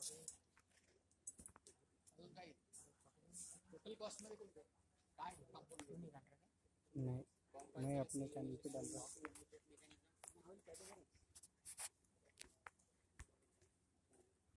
अजून काही total cost मध्ये काय मैं अपने चैनल पे डाल रहा हूँ।